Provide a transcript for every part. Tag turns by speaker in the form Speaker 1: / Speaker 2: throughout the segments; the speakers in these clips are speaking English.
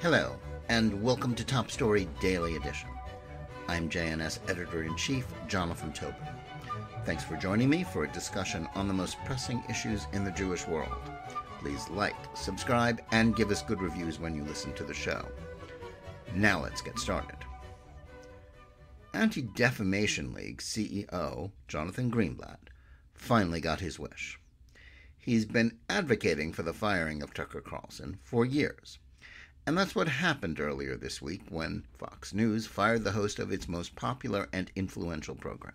Speaker 1: Hello, and welcome to Top Story Daily Edition. I'm JNS Editor in Chief Jonathan Tobin. Thanks for joining me for a discussion on the most pressing issues in the Jewish world. Please like, subscribe, and give us good reviews when you listen to the show. Now let's get started. Anti Defamation League CEO Jonathan Greenblatt finally got his wish. He's been advocating for the firing of Tucker Carlson for years. And that's what happened earlier this week when Fox News fired the host of its most popular and influential program.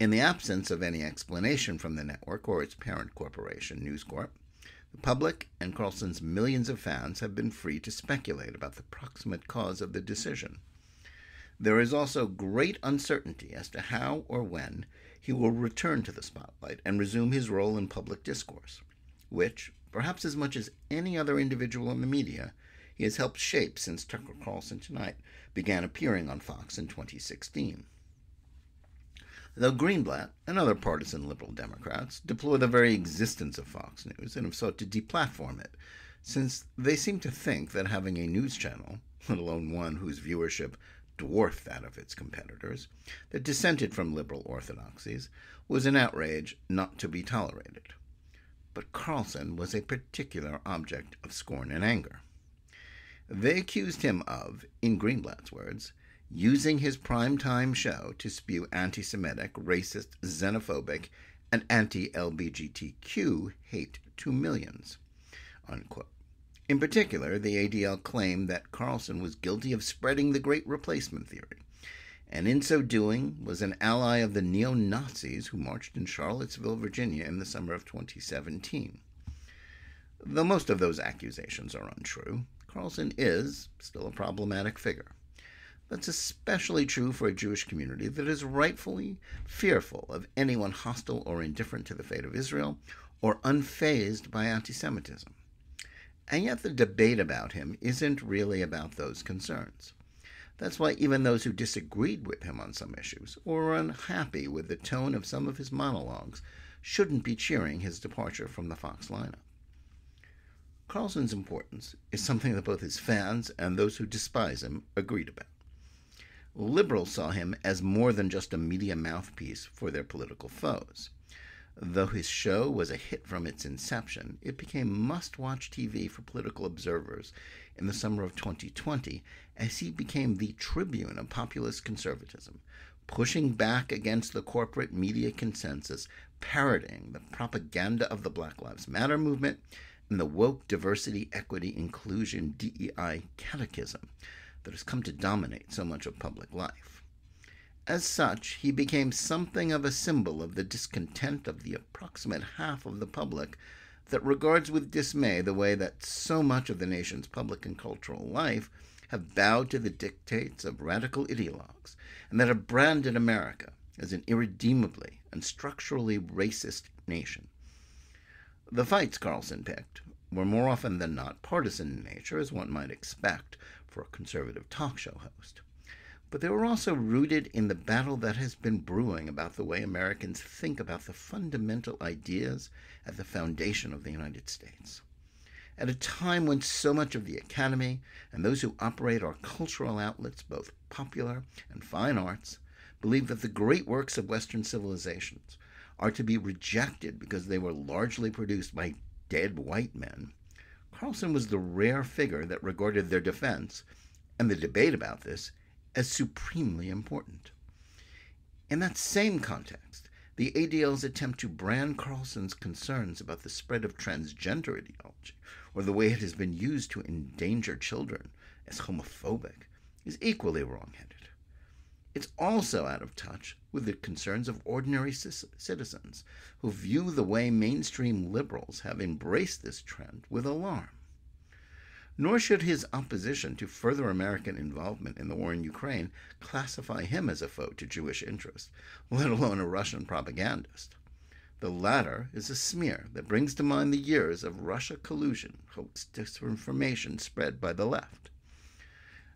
Speaker 1: In the absence of any explanation from the network or its parent corporation, News Corp, the public and Carlson's millions of fans have been free to speculate about the proximate cause of the decision. There is also great uncertainty as to how or when he will return to the spotlight and resume his role in public discourse, which, perhaps as much as any other individual in the media, he has helped shape since Tucker Carlson Tonight began appearing on Fox in 2016. Though Greenblatt and other partisan liberal Democrats deplore the very existence of Fox News and have sought to deplatform it, since they seem to think that having a news channel, let alone one whose viewership dwarfed that of its competitors, that dissented from liberal orthodoxies, was an outrage not to be tolerated. But Carlson was a particular object of scorn and anger. They accused him of, in Greenblatt's words, using his primetime show to spew anti Semitic, racist, xenophobic, and anti LBGTQ hate to millions. Unquote. In particular, the ADL claimed that Carlson was guilty of spreading the Great Replacement theory, and in so doing was an ally of the neo Nazis who marched in Charlottesville, Virginia in the summer of 2017. Though most of those accusations are untrue, Carlson is still a problematic figure. That's especially true for a Jewish community that is rightfully fearful of anyone hostile or indifferent to the fate of Israel or unfazed by anti Semitism. And yet the debate about him isn't really about those concerns. That's why even those who disagreed with him on some issues or were unhappy with the tone of some of his monologues shouldn't be cheering his departure from the Fox lineup. Carlson's importance is something that both his fans and those who despise him agreed about. Liberals saw him as more than just a media mouthpiece for their political foes. Though his show was a hit from its inception, it became must watch TV for political observers in the summer of 2020 as he became the tribune of populist conservatism, pushing back against the corporate media consensus, parroting the propaganda of the Black Lives Matter movement and the woke diversity, equity, inclusion, DEI catechism that has come to dominate so much of public life. As such, he became something of a symbol of the discontent of the approximate half of the public that regards with dismay the way that so much of the nation's public and cultural life have bowed to the dictates of radical ideologues and that have branded America as an irredeemably and structurally racist nation. The fights Carlson picked were more often than not partisan in nature, as one might expect for a conservative talk show host. But they were also rooted in the battle that has been brewing about the way Americans think about the fundamental ideas at the foundation of the United States. At a time when so much of the academy and those who operate our cultural outlets, both popular and fine arts, believe that the great works of Western civilizations are to be rejected because they were largely produced by dead white men, Carlson was the rare figure that regarded their defense and the debate about this as supremely important. In that same context, the ADL's attempt to brand Carlson's concerns about the spread of transgender ideology or the way it has been used to endanger children as homophobic is equally wrongheaded. It's also out of touch with the concerns of ordinary citizens who view the way mainstream liberals have embraced this trend with alarm nor should his opposition to further American involvement in the war in Ukraine classify him as a foe to Jewish interests, let alone a Russian propagandist. The latter is a smear that brings to mind the years of Russia collusion, hoax disinformation spread by the left.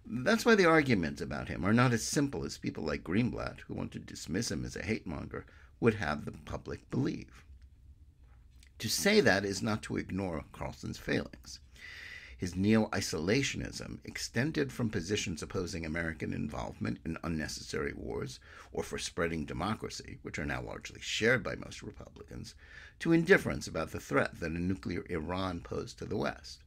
Speaker 1: That's why the arguments about him are not as simple as people like Greenblatt, who want to dismiss him as a hate monger, would have the public believe. To say that is not to ignore Carlson's failings. His neo isolationism extended from positions opposing American involvement in unnecessary wars or for spreading democracy, which are now largely shared by most Republicans, to indifference about the threat that a nuclear Iran posed to the West.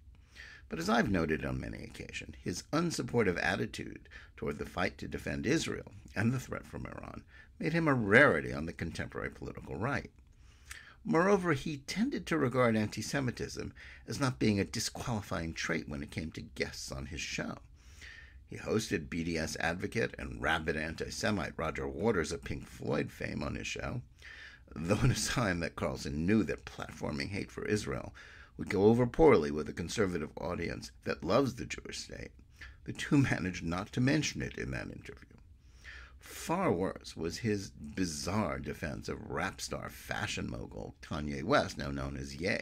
Speaker 1: But as I've noted on many occasions, his unsupportive attitude toward the fight to defend Israel and the threat from Iran made him a rarity on the contemporary political right. Moreover, he tended to regard anti Semitism as not being a disqualifying trait when it came to guests on his show. He hosted BDS advocate and rabid anti Semite Roger Waters of Pink Floyd fame on his show, though in a sign that Carlson knew that platforming hate for Israel would go over poorly with a conservative audience that loves the Jewish state. The two managed not to mention it in that interview. Far worse was his bizarre defense of rap star fashion mogul Kanye West, now known as Ye.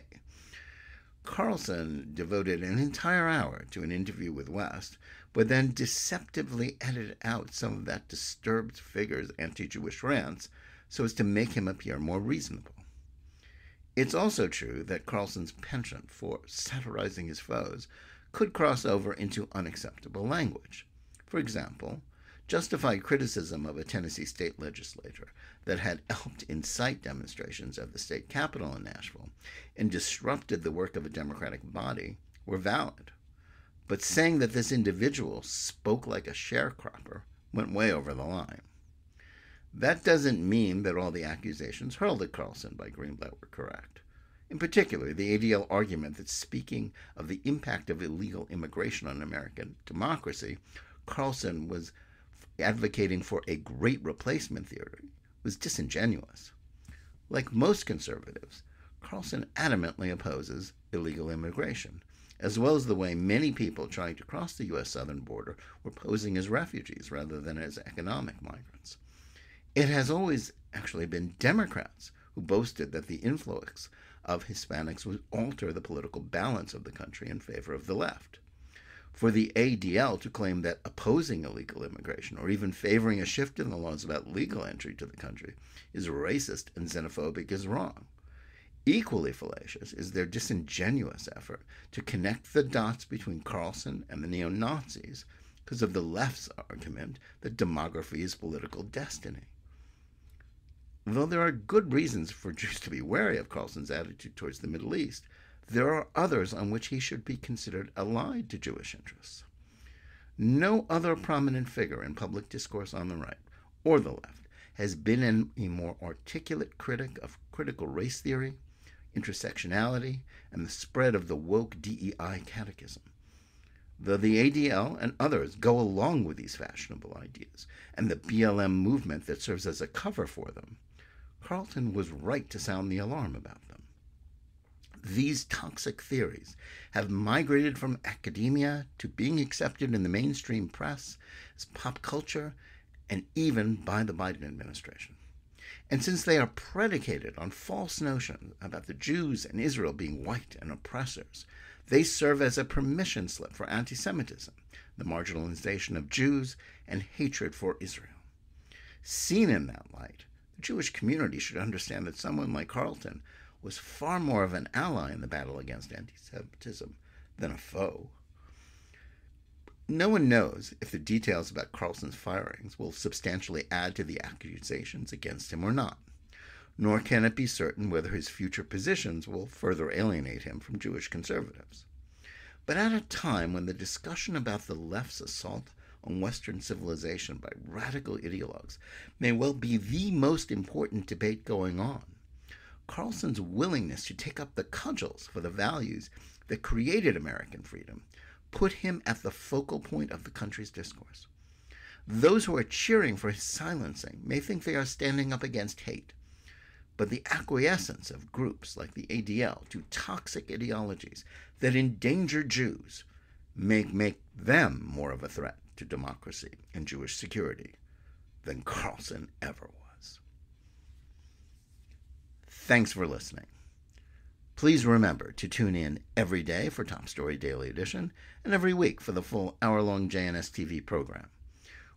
Speaker 1: Carlson devoted an entire hour to an interview with West, but then deceptively edited out some of that disturbed figure's anti Jewish rants so as to make him appear more reasonable. It's also true that Carlson's penchant for satirizing his foes could cross over into unacceptable language. For example, justified criticism of a Tennessee state legislature that had helped incite demonstrations at the state capitol in Nashville and disrupted the work of a Democratic body were valid. But saying that this individual spoke like a sharecropper went way over the line. That doesn't mean that all the accusations hurled at Carlson by Greenblatt were correct. In particular, the ADL argument that speaking of the impact of illegal immigration on American democracy, Carlson was advocating for a great replacement theory was disingenuous. Like most conservatives, Carlson adamantly opposes illegal immigration, as well as the way many people trying to cross the U.S. southern border were posing as refugees rather than as economic migrants. It has always actually been Democrats who boasted that the influx of Hispanics would alter the political balance of the country in favor of the left for the ADL to claim that opposing illegal immigration or even favoring a shift in the laws about legal entry to the country is racist and xenophobic is wrong. Equally fallacious is their disingenuous effort to connect the dots between Carlson and the neo Nazis because of the left's argument that demography is political destiny. Though there are good reasons for Jews to be wary of Carlson's attitude towards the Middle East, there are others on which he should be considered allied to Jewish interests. No other prominent figure in public discourse on the right or the left has been a more articulate critic of critical race theory, intersectionality, and the spread of the woke DEI catechism. Though the ADL and others go along with these fashionable ideas and the BLM movement that serves as a cover for them, Carlson was right to sound the alarm about them. These toxic theories have migrated from academia to being accepted in the mainstream press as pop culture and even by the Biden administration. And since they are predicated on false notions about the Jews and Israel being white and oppressors, they serve as a permission slip for anti Semitism, the marginalization of Jews, and hatred for Israel. Seen in that light, the Jewish community should understand that someone like Carlson was far more of an ally in the battle against anti Semitism than a foe. No one knows if the details about Carlson's firings will substantially add to the accusations against him or not, nor can it be certain whether his future positions will further alienate him from Jewish conservatives. But at a time when the discussion about the left's assault on Western civilization by radical ideologues may well be the most important debate going on, Carlson's willingness to take up the cudgels for the values that created American freedom put him at the focal point of the country's discourse. Those who are cheering for his silencing may think they are standing up against hate, but the acquiescence of groups like the ADL to toxic ideologies that endanger Jews may make them more of a threat to democracy and Jewish security than Carlson ever was. Thanks for listening. Please remember to tune in every day for Top Story Daily Edition and every week for the full hour long JNS TV program.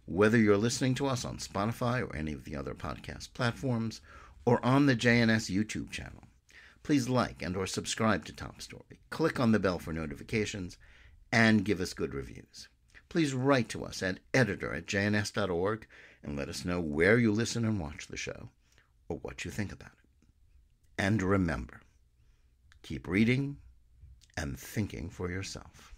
Speaker 1: Whether you're listening to us on Spotify or any of the other podcast platforms or on the JNS YouTube channel, please like and or subscribe to Top Story. Click on the bell for notifications and give us good reviews. Please write to us at editor at jns.org and let us know where you listen and watch the show or what you think about it. And remember, keep reading and thinking for yourself.